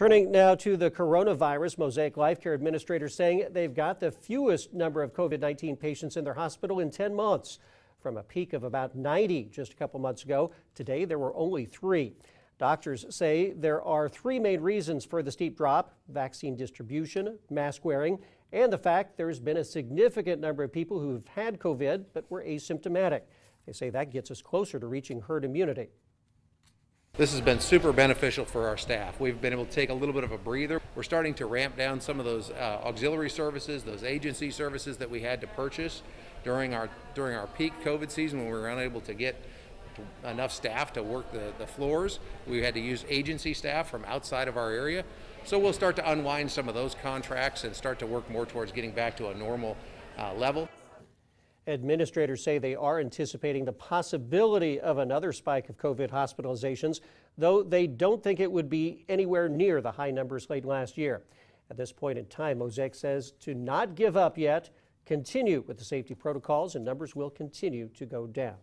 Turning now to the coronavirus, Mosaic Life Care administrators saying they've got the fewest number of COVID 19 patients in their hospital in 10 months. From a peak of about 90 just a couple months ago, today there were only three. Doctors say there are three main reasons for the steep drop vaccine distribution, mask wearing, and the fact there's been a significant number of people who've had COVID but were asymptomatic. They say that gets us closer to reaching herd immunity. This has been super beneficial for our staff. We've been able to take a little bit of a breather. We're starting to ramp down some of those uh, auxiliary services, those agency services that we had to purchase during our during our peak COVID season when we were unable to get enough staff to work the, the floors. We had to use agency staff from outside of our area. So we'll start to unwind some of those contracts and start to work more towards getting back to a normal uh, level. Administrators say they are anticipating the possibility of another spike of COVID hospitalizations, though they don't think it would be anywhere near the high numbers late last year. At this point in time, Mosaic says to not give up yet, continue with the safety protocols, and numbers will continue to go down.